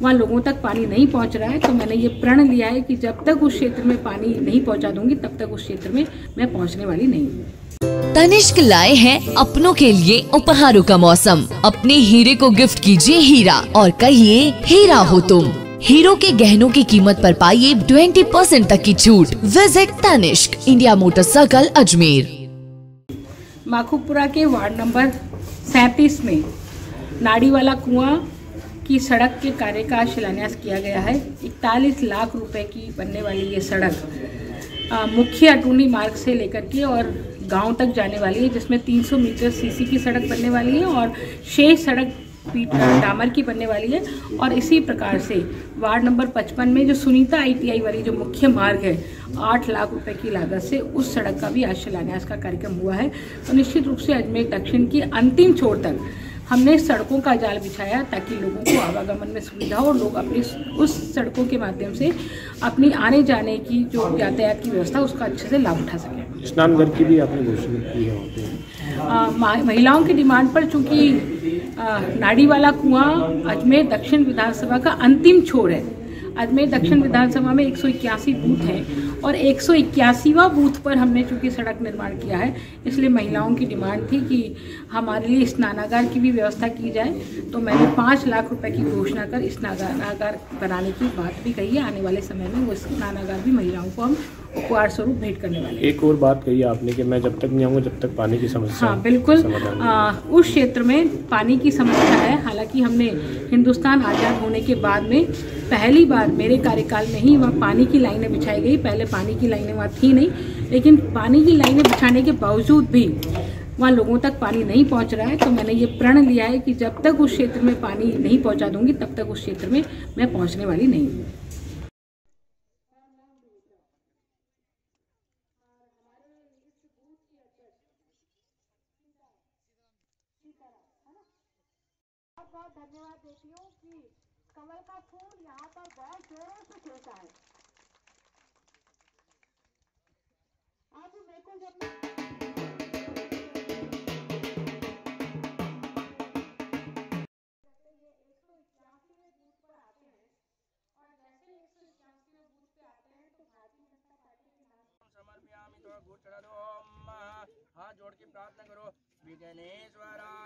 वहाँ लोगों तक पानी नहीं पहुँच रहा है तो मैंने ये प्रण लिया है कि जब तक उस क्षेत्र में पानी नहीं पहुँचा दूँगी तब तक उस क्षेत्र में मैं पहुँचने वाली नहीं हूँ। तनिष्क लाए हैं अपनों के लिए उपहारों का मौसम। अपने हीरे को गिफ्ट कीजिए हीरा और कहिए हीरा हो तुम। हीरो के गहनों की कीमत पर पाइए 20 परसेंट तक की छूट। Visit Tanishq India motor circle Ajmer. Makhupura के वार्ड नंबर सैंतीस में नाड़ी वाला कुआँ की सड़क के कार्य का शिलान्यास किया गया है। इकतालीस लाख रुपए की बनने वाली ये सड़क मुख्य अटूनी मार्ग से लेकर के और गाँव तक जाने वाली है, जिसमें 300 मीटर सीसी की सड़क बनने वाली है और शेष सड़क डामर की बनने वाली है। और इसी प्रकार से वार्ड नंबर 55 में जो सुनीता आईटीआई वाली जो मुख्य मार्ग है, आठ लाख रुपए की लागत से उस सड़क का भी आज शिलान्यास का कार्यक्रम हुआ है। तो निश्चित रूप से अजमेर दक्षिण की अंतिम छोर तक हमने सड़कों का जाल बिछाया ताकि लोगों को आवागमन में सुविधा हो। और लोग अपनी उस सड़कों के माध्यम से अपनी आने जाने की जो यातायात की व्यवस्था उसका अच्छे से लाभ उठा सकें। स्नान घर की भी आपने घोषणा की है महिलाओं की डिमांड पर चूँकि नाड़ी वाला कुआँ अजमेर दक्षिण विधानसभा का अंतिम छोर है अजमेर दक्षिण विधानसभा में एक सौ इक्यासी बूथ है और एक बूथ पर हमने चूँकि सड़क निर्माण किया है इसलिए महिलाओं की डिमांड थी कि हमारे लिए स्नानागार की भी व्यवस्था की जाए तो मैंने पाँच लाख रुपए की घोषणा कर स्नानागार बनाने की बात भी कही है। आने वाले समय में वो स्नानागार भी महिलाओं को हम उपहार स्वरूप भेंट करने वाले एक और बात कही आपने कि मैं जब तक नहीं आऊँगा जब तक पानी की समस्या हाँ बिल्कुल। आ, उस क्षेत्र में पानी की समस्या है। हालाँकि हमने हिंदुस्तान आज़ाद होने के बाद में पहली बार मेरे कार्यकाल में ही वहाँ पानी की लाइनें बिछाई गई। पहले पानी की लाइनें वहाँ थी नहीं, लेकिन पानी की लाइनें बिछाने के बावजूद भी वहाँ लोगों तक पानी नहीं पहुँच रहा है। तो मैंने ये प्रण लिया है कि जब तक उस क्षेत्र में पानी नहीं पहुँचा दूँगी, तब तक उस क्षेत्र में मैं पहुँचने वाली नहीं हूँ। बहुत धन्यवाद देती हूँ कि कमल का फूल यहाँ चढ़ा दो हाथ जोड़ के प्रार्थना करो। विघ्नेश्वराय